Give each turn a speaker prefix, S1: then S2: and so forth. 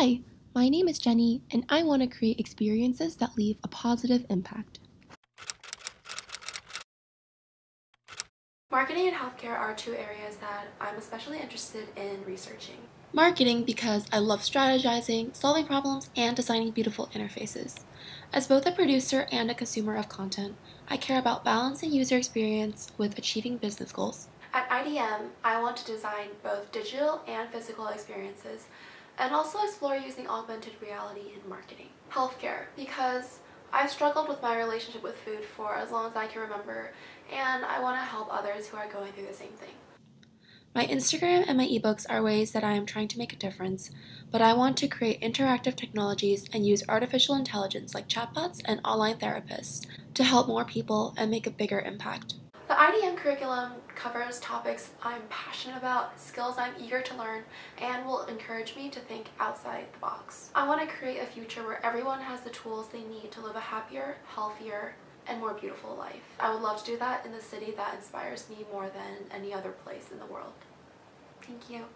S1: Hi, my name is Jenny, and I want to create experiences that leave a positive impact.
S2: Marketing and healthcare are two areas that I'm especially interested in researching.
S1: Marketing because I love strategizing, solving problems, and designing beautiful interfaces. As both a producer and a consumer of content, I care about balancing user experience with achieving business goals.
S2: At IDM, I want to design both digital and physical experiences and also explore using augmented reality in marketing. Healthcare, because I've struggled with my relationship with food for as long as I can remember, and I want to help others who are going through the same thing.
S1: My Instagram and my ebooks are ways that I am trying to make a difference, but I want to create interactive technologies and use artificial intelligence like chatbots and online therapists to help more people and make a bigger impact.
S2: The IDM curriculum covers topics I'm passionate about, skills I'm eager to learn, and will encourage me to think outside the box. I want to create a future where everyone has the tools they need to live a happier, healthier, and more beautiful life. I would love to do that in the city that inspires me more than any other place in the world. Thank you.